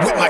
With my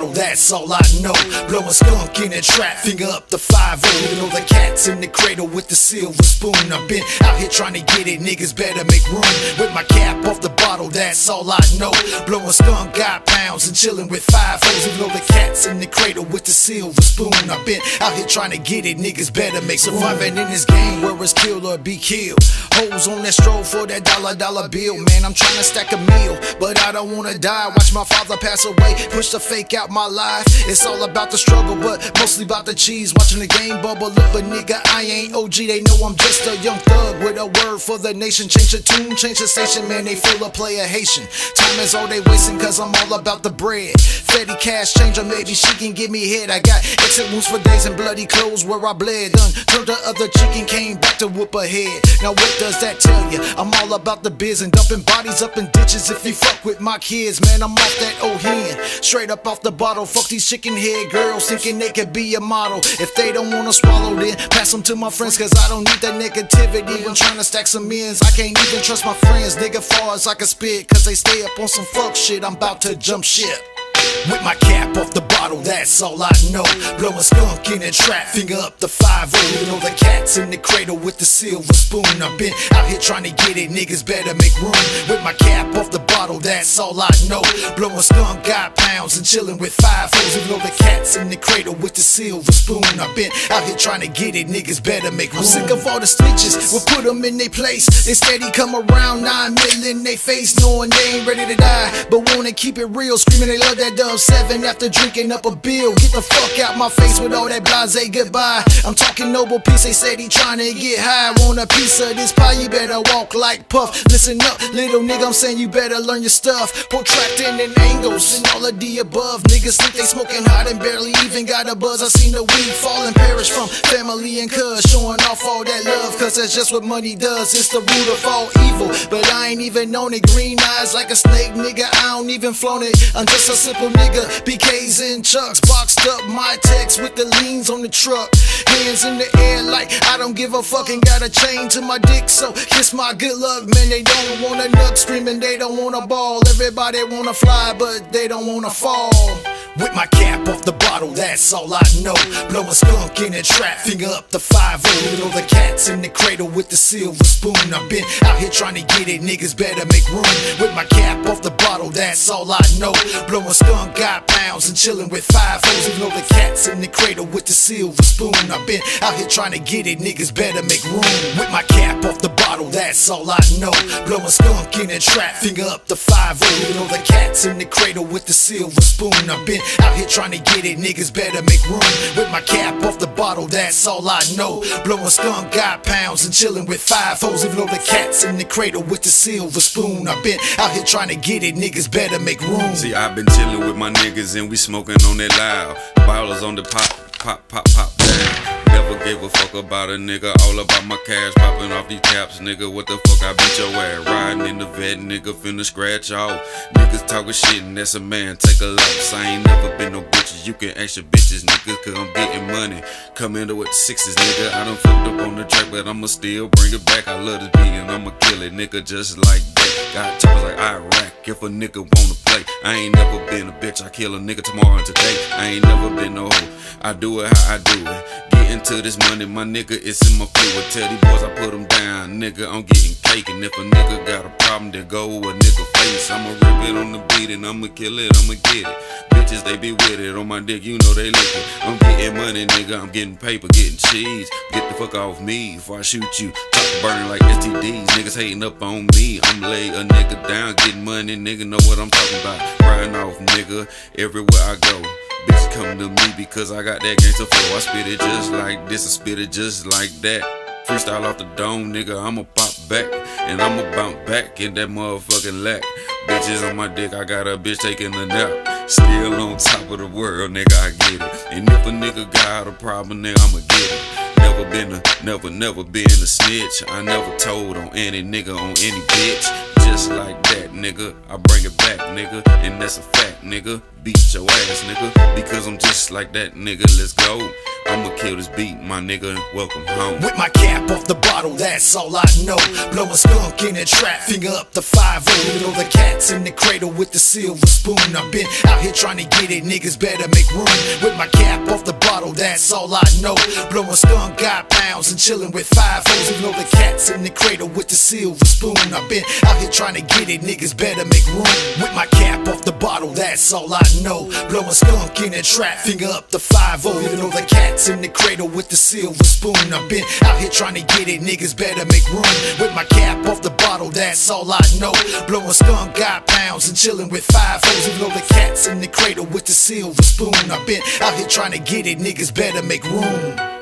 bottle, that's all I know. Blow a skunk in a trap, finger up the 5 You know the cat's in the cradle with the silver spoon. I've been out here trying to get it, niggas better make room. With my cap off the bottle, that's all I know. Blow a skunk, got pounds and chillin' with five foes. You know the cat's in the cradle with the silver spoon. I've been out here trying to get it, niggas better make surviving in this game where it's kill or be killed. Hoes on that stroll for that dollar dollar bill, man. I'm trying to stack a meal, but I don't wanna die. Watch my father pass away, push the fake out my life. It's all about the struggle, but mostly about the cheese. Watching the game bubble up, but nigga, I ain't OG. They know I'm just a young thug with a word for the nation. Change the tune, change the station, man. They full of player Haitian. Time is all they wasting, cause I'm all about the bread. Fetty cash changer, maybe she can give me head. I got exit wounds for days and bloody clothes where I bled. Done turned the other chicken, came back to whoop her head. Now what does that tell you? I'm all about the biz and dumping bodies up in ditches. If you fuck with my kids, man, I'm off that old hen. Straight up off the bottle, fuck these chicken head girls thinking they could be a model. If they don't wanna swallow, then pass them to my friends, cause I don't need that negativity when trying to stack some ends. I can't even trust my friends, nigga, far as I can spit, cause they stay up on some fuck shit. I'm about to jump ship. With my cap off the that's all I know. Blow a skunk in a trap, finger up the 5 You know the cat's in the cradle with the silver spoon. I've been out here trying to get it, niggas better make room. With my cap off the bottle, that's all I know. Blow a skunk, got pounds and chillin' with five foes. You know the cat's in the cradle with the silver spoon. I've been out here trying to get it, niggas better make room. I'm sick of all the snitches, we'll put them in their place. They steady come around, 9 million in they face, knowing they ain't ready to die. But wanna keep it real, screaming they love that dub seven after drinking up a bill. Get the fuck out my face with all that blase goodbye. I'm talking noble peace, they said he tryna get high. Want a piece of this pie, you better walk like Puff. Listen up, little nigga, I'm saying you better learn your stuff. Protracting and angles and all of the above. Niggas think they smoking hot and barely even got a buzz. I seen the weed fall and perish from family and cuz. Showing off all that love, cause that's just what money does. It's the root of all evil, but I ain't even known it. Green eyes like a snake, nigga, I don't even flown it. I'm just a simple nigga, BKs and chucks. Boxed up my text with the leans on the truck. Hands in the air like I don't give a fuck and got a chain to my dick. So kiss my good luck, man. They don't wanna nut screaming, they don't wanna ball. Everybody wanna fly, but they don't wanna fall. With my cap off the bottle, that's all I know. Blow a skunk in a trap, finger up the 5 You know the cat's in the cradle with the silver spoon. I've been out here trying to get it, niggas better make room. With my cap off the bottle, that's all I know. Blow a skunk, got pounds and chillin' with five foes. You the cat's in the cradle with the silver spoon. I've been out here trying to get it, niggas better make room. With my cap off the bottle, that's all I know. Blow a skunk in a trap, finger up the 5 You know the cat's in the cradle with the silver spoon. I've been out here trying to get it, niggas better make room. With my cap off the bottle, that's all I know. Blow a skunk, got pounds and chillin' with five foes. Even though the cat's in the cradle with the silver spoon. I've been out here trying to get it, niggas better make room. See, I've been chillin' with my niggas and we smoking on that loud. Ballers on the pop, pop, pop, pop. Never gave a fuck about a nigga, all about my cash, popping off these caps, nigga. What the fuck I beat your ass? Riding in the vet, nigga, finna scratch off. Niggas talking shit, and that's a man, take a loss. I ain't never been no bitches, you can ask your bitches, nigga, cause I'm getting money. Come in with sixes, nigga. I done fucked up on the track, but I'ma still bring it back. I love this beat, and I'ma kill it, nigga, just like that. Got choppers like Iraq, if a nigga wanna play. I ain't never been a bitch, I kill a nigga tomorrow and today. I ain't never been no hoe, I do it how I do it. Get into this money, my nigga, it's in my fluid. Tell these boys I put them down, nigga, I'm getting cake. And if a nigga got a problem, then go a nigga face. I'ma rip it on the beat and I'ma kill it, I'ma get it. Bitches, they be with it on my dick, you know they lick it. I'm getting money, nigga, I'm getting paper, getting cheese. Get fuck off me before I shoot you. Top burning like STDs, niggas hating up on me. I'm lay a nigga down, getting money, nigga, know what I'm talking about. Riding off, nigga, everywhere I go. Bitch come to me because I got that gangsta flow. I spit it just like this, I spit it just like that. Freestyle off the dome, nigga, I'ma pop back. And I'ma bounce back in that motherfucking lack. Bitches on my dick, I got a bitch taking a nap. Still on top of the world, nigga, I get it. And if a nigga got a problem, nigga, I'ma get it. Never been a, never, never been a snitch. I never told on any nigga, on any bitch just like that, nigga. I bring it back, nigga, and that's a fact, nigga. Beat your ass, nigga, because I'm just like that, nigga. Let's go. I'ma kill this beat, my nigga, welcome home. With my cap off the bottle, that's all I know. Blow a skunk in the trap, finger up the 5 Even though the cat's in the cradle with the silver spoon. I've been out here trying to get it, niggas better make room. With my cap off the that's all I know. Blowing skunk, got pounds, and chilling with five hoes. Even though the cat's in the cradle with the silver spoon. I've been out here trying to get it, niggas better make room. With my cap off that's all I know. Blowing skunk in the trap, finger up the 5 Even though the cat's in the cradle with the silver spoon. I've been out here trying to get it, niggas better make room. With my cap off the bottle, that's all I know. Blowing skunk, got pounds, and chilling with five hoes. Even though the cat's in the cradle with the silver spoon. I've been out here trying to get it, niggas better make room.